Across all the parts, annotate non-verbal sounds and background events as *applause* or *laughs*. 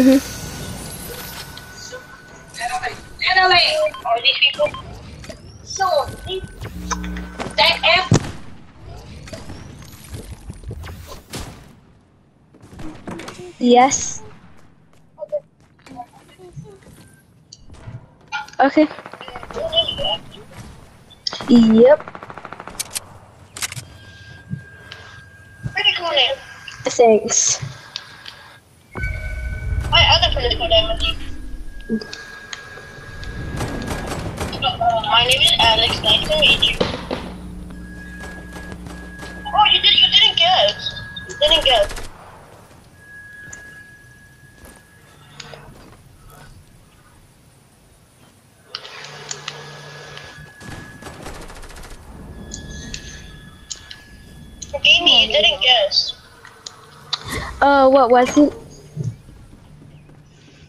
So, that app. Yes. Okay. Yep. Pretty cool name. Thanks. My other friend called Emily. My name is Alex. Nice to meet you. Oh, you did. You didn't guess. You didn't guess. Amy, you didn't guess. Uh, what was it? You,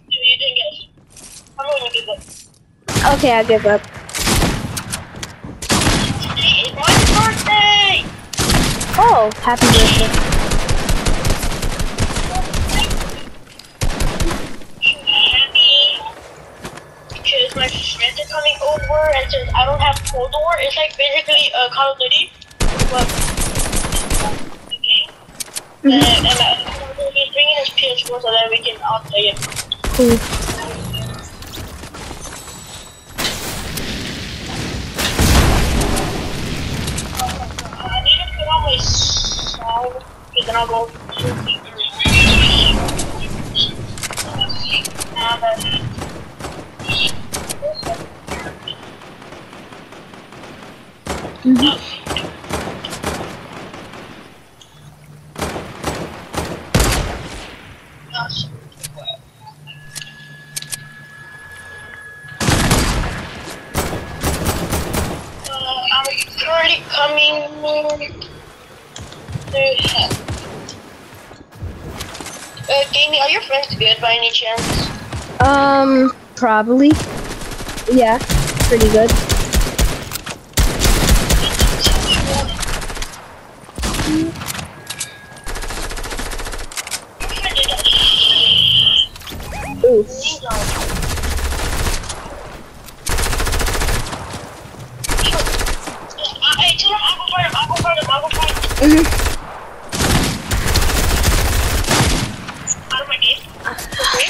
you didn't guess. I'm going to give up. Okay, I give up. Today is my birthday. Oh, happy birthday. because my friends are coming over and since I don't have Cold War, it's like basically a Call of Duty, but okay. And, and uh, he's bringing his PS4 so that we can all play it. Cool. Because then I'll go the Now that Gosh. Uh, I'm currently coming to help. Uh, Jamie, are your friends good by any chance? Um, probably. Yeah, pretty good. Ooh. Hey, tell him I'll go find him, I'll go find him, I'll go find him. Mhm. Out of my game. Okay.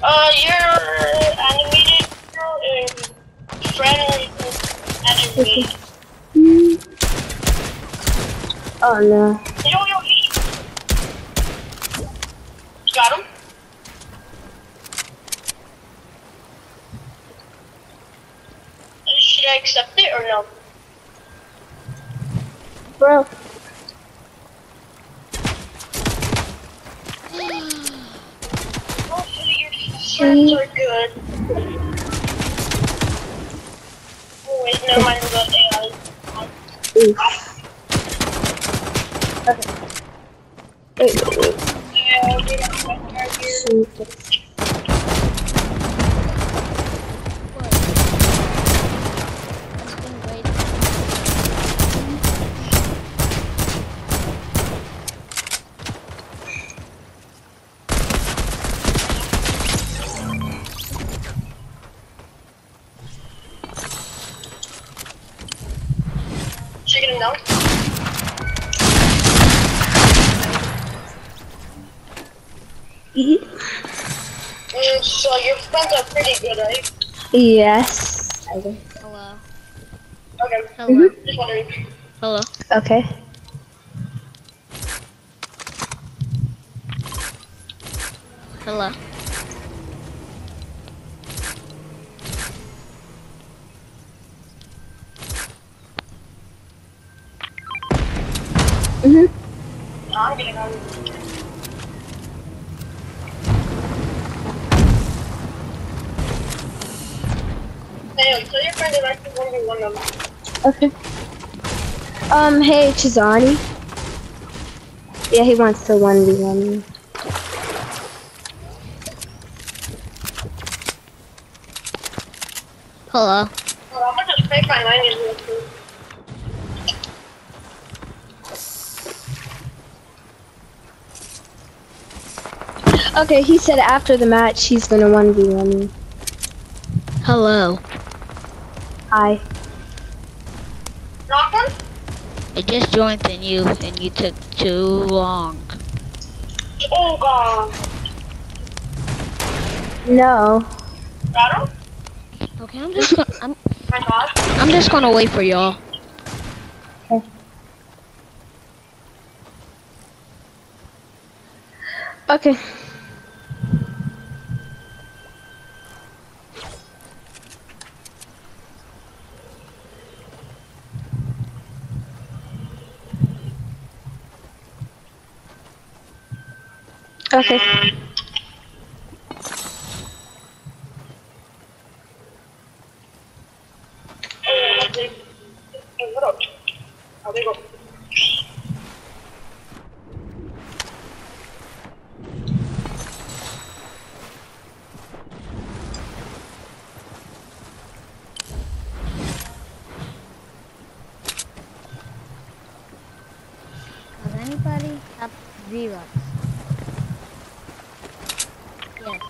Uh, your animated girl and friend animated. Oh no. Yo, yo, he. You got him? Should I accept it or no? Bro. Hopefully your friends are good. Oh wait, never mind about AI. Okay. Wait, wait, wait. Yeah, we don't want to pretty good, right? Yes. Okay. Hello. Okay. Hello. Just wondering. Hello. Okay. Hello. Mhm. I'm getting on. Hey, tell your friend that I can one v one them. Okay. Um, hey, Chizani. Yeah, he wants to 1v1 me. Hello. Well, I'm gonna just break my 90s real quick. Okay, he said after the match he's gonna 1v1 me. Hello. Hi. Not one? I just joined and you and you took too long. Oh god. No. Got him? Okay, I'm just gonna, I'm *laughs* My god. I'm just gonna wait for y'all. Okay. Okay. Okay. Hey, what up? Oh, there you go. Does anybody have V-Bucks? Yes.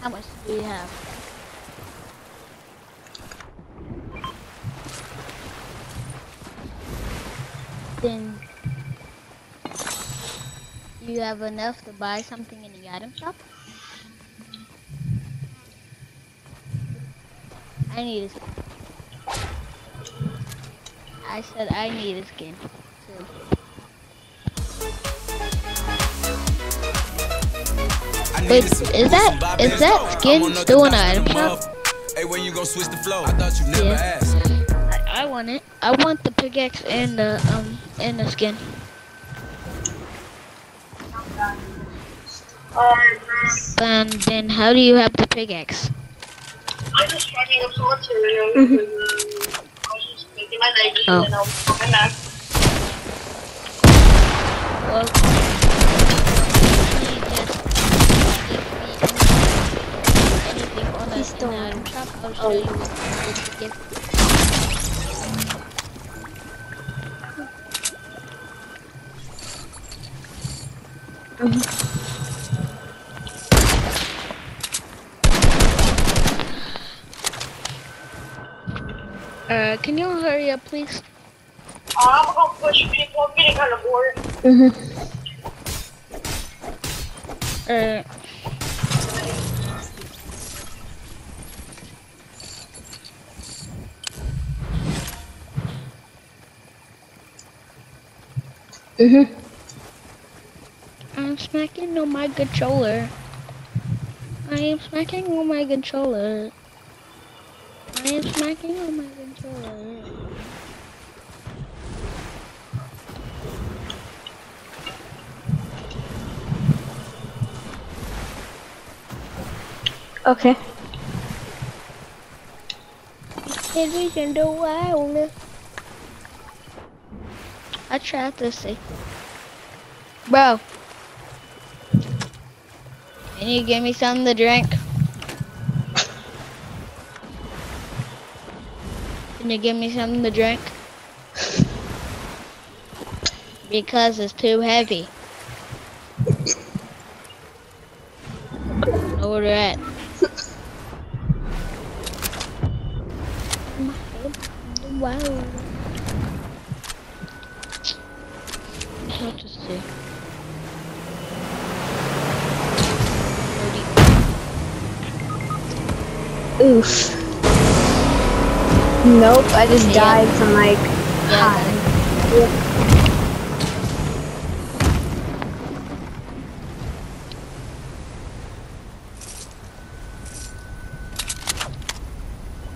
How much do you have? Then you have enough to buy something in the item shop? I need a skin. I said I need a skin. too. Wait, is that is that skin still in the item shop? Hey, when you gonna switch the flow? I thought you never Yeah. asked. I, I want it. I want the pickaxe and the um and the skin. Alright, And then how do you have the pickaxe? I'm just charging up some material. I was just making my legs Oh. and I'll come back. Well, can you just give me anything on the, He's in the still item shop? I'll show Oh. you what to get. Uh, can you hurry up, please? Uh, I'm gonna push people. I'm getting kind of bored. Mhm. Uh, Mhm. I'm smacking on my controller. I am smacking on my controller. I am smacking on my controller. Okay. It's in the wild. I tried to say. Bro. Can you give me something to drink? Can you give me something to drink? Because it's too heavy. Where at. Wow. To say? Oof. Nope, I just Yeah. died from like Yeah, high.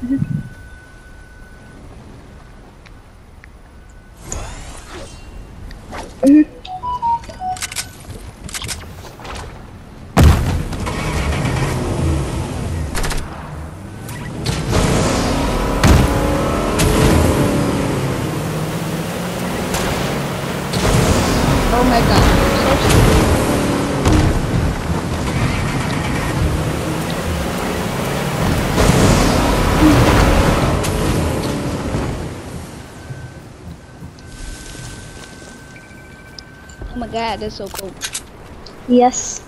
Mm-hmm. My god, that's so cool. Yes.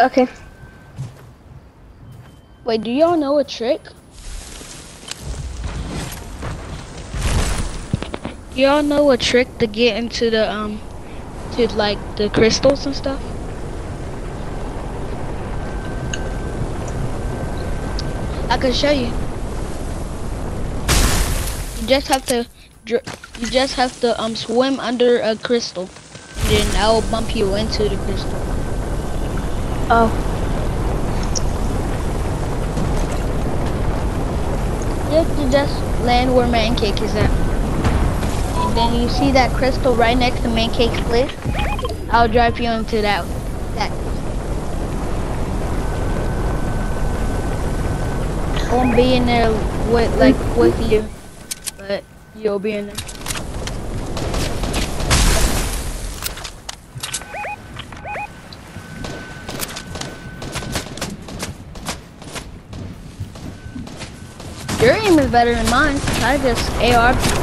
Okay. Wait, do y'all know a trick? Y'all know a trick to get into the um to like the crystals and stuff? I can show you. You just have to you just have to um swim under a crystal. Then I'll bump you into the crystal. Oh. You have to just land where Mancake is at. And then you see that crystal right next to Mancake's place? I'll drive you into that. That. Won't be in there with like with you, you'll be in there. Your aim is better than mine. I just AR people.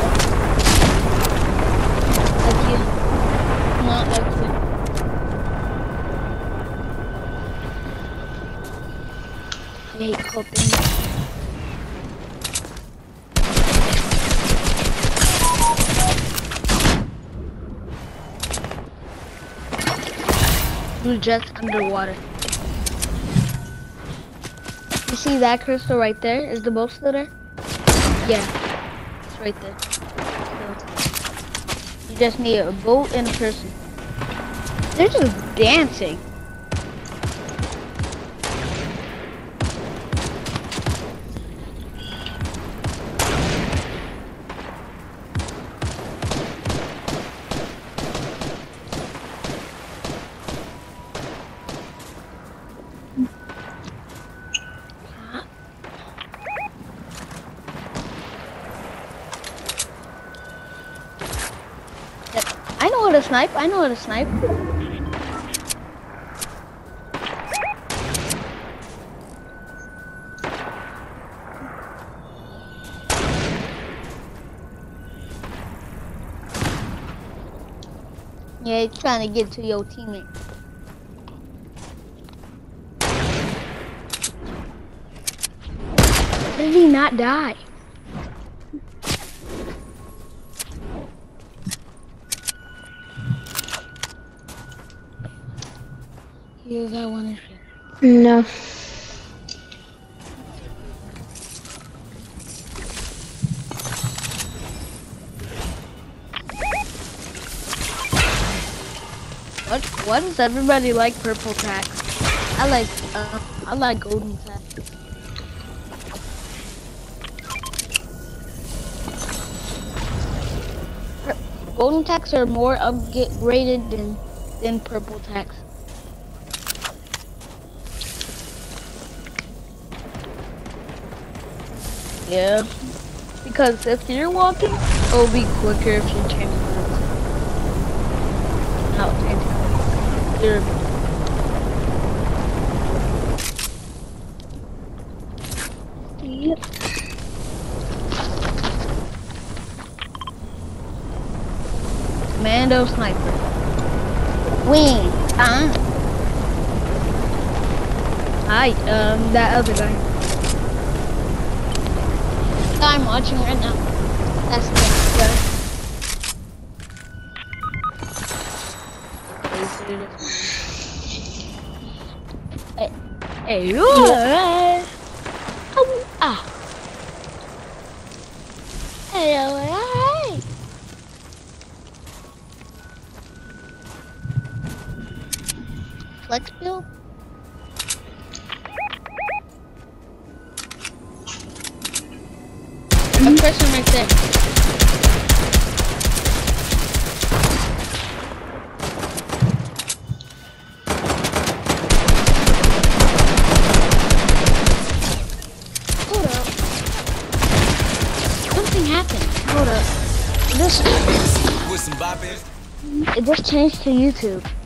Like you. Not like you. I hate coping. You're just underwater. You see that crystal right there? Is the boat still there? Yeah, it's right there. So, you just need a boat and a person. They're just dancing. I know how to snipe. I know how to snipe. Yeah, he's trying to get to your teammate. Did he not die? Yeah, that one is. No. What? Why does everybody like purple tack? I like, uh, I like golden tack. Pur- Golden tacks are more upgraded than than purple tacks. Yeah, because if you're walking, it'll be quicker if you change lanes. No, change lanes. You're Yep. Commando sniper. Wing. Ah. Hi, um, that other. Guy Hey? Oh, ah. Hey, changed to YouTube.